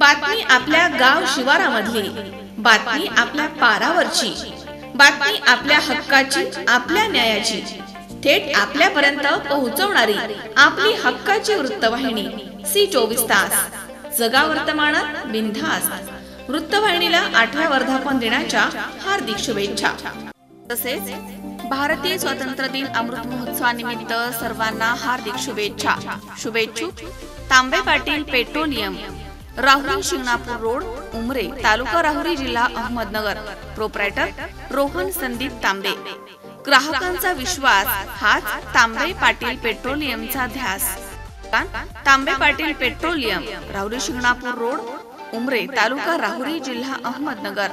बातमी आपल्या गाव शिवारामधली बातमी आपल्या पारावरची बातमी आपल्या हक्काची आपल्या न्यायाची. थेट आपल्यापर्यंत पोहोचवणारी आपली हक्काची वृत्तवाहिनी सी चोवीस तास. जगा वर्तमानात बिनधास्त. वृत्तवाहिनीला आठव्या वर्धापन दिनाच्या हार्दिक शुभेच्छा. तसेच भारतीय स्वातंत्र्य दिन अमृत महोत्सवानिमित्त सर्वांना हार्दिक शुभेच्छा. शुभेच्छुक तांबे पाटील पेट्रोलियम. राहुरी शिंगणापूर रोड उमरे तालुका राहुरी जिल्हा अहमदनगर. प्रोप्रायटर रोहन संदीप तांबे. ग्राहकांचा विश्वास हाच तांबे पाटील पेट्रोलियमचा ध्यास. तांबे पाटील पेट्रोलियम राहुरी शिंगणापूर रोड उमरे तालुका राहुरी जिल्हा अहमदनगर.